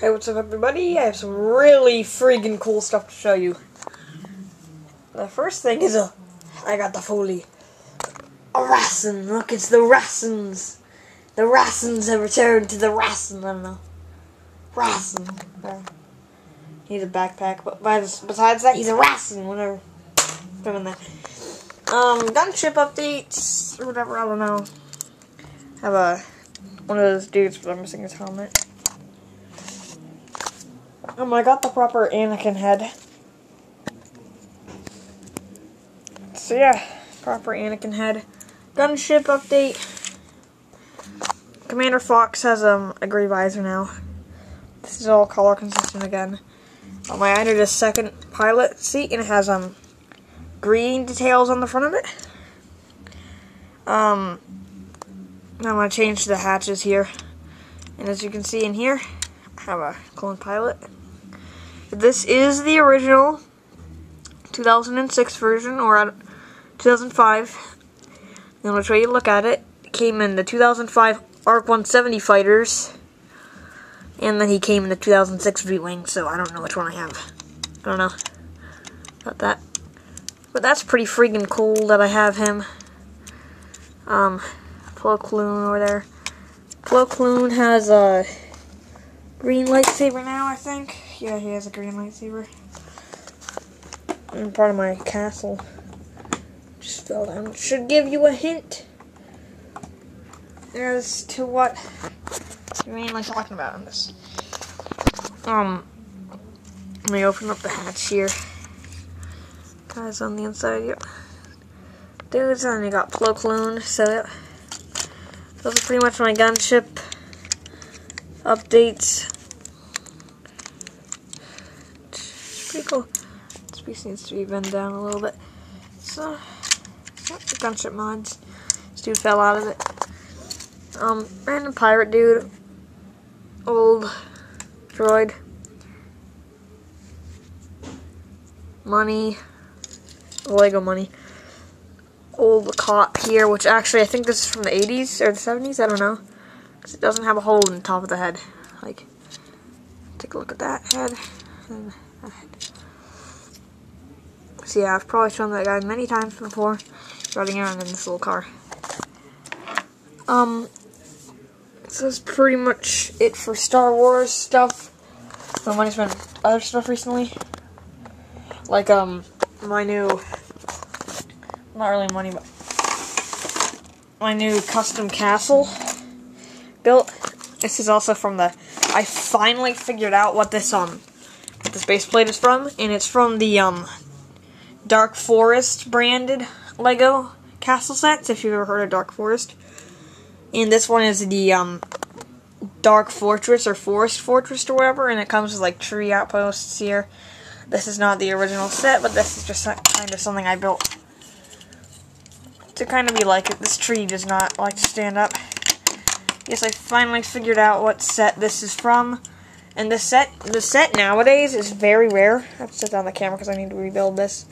Hey, what's up, everybody? I have some really freaking cool stuff to show you. The first thing is a. I got the Foley. A Rassen. Look, it's the Rassens. The Rassens have returned to the Rassen. I don't know. There. He's a backpack, but besides that, he's a Rassen. Whatever. Doing that. Um, gunship updates, whatever, I don't know. Have a. One of those dudes, but I'm missing his helmet. Um, I got the proper Anakin head. So yeah, proper Anakin head. Gunship update. Commander Fox has um, a gray visor now. This is all color consistent again. Um, I added a second pilot seat and it has um green details on the front of it. Um, I'm going to change the hatches here. And as you can see in here, I have a clone pilot. This is the original 2006 version, or 2005. I'm going to show you look at it. it. came in the 2005 ARC 170 fighters, and then he came in the 2006 V-Wing, so I don't know which one I have. I don't know about that. But that's pretty freaking cool that I have him. Um, Plo Koon over there. Plo Koon has a green lightsaber now, I think. Yeah, he has a green lightsaber. And part of my castle just fell down. Should give you a hint as to what you're mainly talking about in this. Um, let me open up the hatch here. Guys on the inside, yep. Dudes, and you got Plo Koon, so yep. Those are pretty much my gunship updates. Pretty cool. This piece needs to be bent down a little bit. So, gunship mods. This dude fell out of it. Um, random pirate dude. Old droid. Money. Lego money. Old cop here, which actually I think this is from the 80s or the 70s. I don't know. Because it doesn't have a hole in the top of the head. Like, take a look at that head. And so yeah, I've probably shown that guy many times before, riding around in this little car. Um, so that's pretty much it for Star Wars stuff. My money's been other stuff recently. Like, um, my new, not really money, but my new custom castle built. This is also from the, I finally figured out what this, um, this base plate is from, and it's from the um, Dark Forest branded Lego castle sets, if you've ever heard of Dark Forest. And this one is the um, Dark Fortress or Forest Fortress or whatever, and it comes with like tree outposts here. This is not the original set, but this is just kind of something I built to kind of be like it. This tree does not like to stand up. Yes, I finally figured out what set this is from. And the set, the set nowadays is very rare. I have to set down the camera because I need to rebuild this.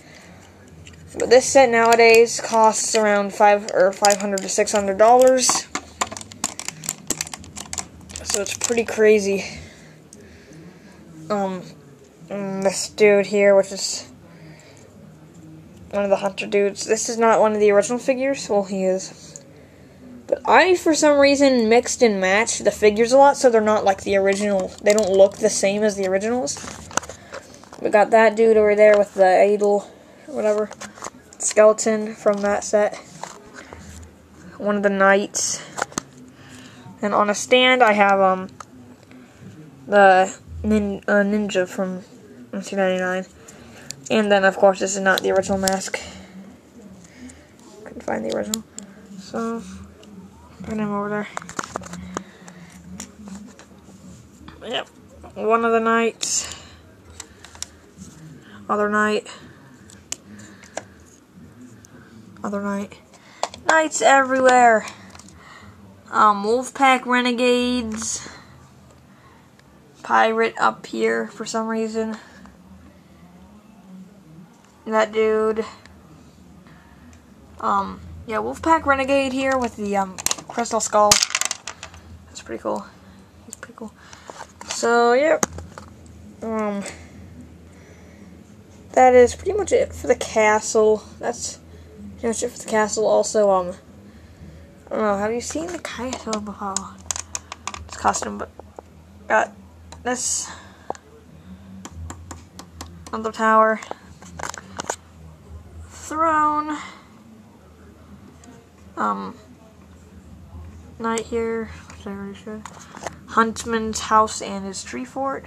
But this set nowadays costs around five or five hundred to six hundred dollars. So it's pretty crazy. Um, this dude here, which is one of the hunter dudes. This is not one of the original figures. Well, he is. I, for some reason, mixed and matched the figures a lot, so they're not like the original. They don't look the same as the originals. We got that dude over there with the idol, whatever, skeleton from that set. One of the knights. And on a stand, I have um the nin uh, ninja from 1999. And then, of course, this is not the original mask. Couldn't find the original. So, Put him over there. Yep. One of the knights. Other knight. Other knight. Knights everywhere. Um, Wolfpack Renegades. Pirate up here for some reason. That dude. Um, yeah, Wolfpack Renegade here with the um, Crystal Skull. That's pretty cool. Pretty cool. So, yep. Um, that is pretty much it for the castle. That's pretty much it for the castle. Also, um, I don't know, have you seen the castle before? It's costume, but got this on the tower, throne, um, knight here, which I already showed, Huntsman's house and his tree fort.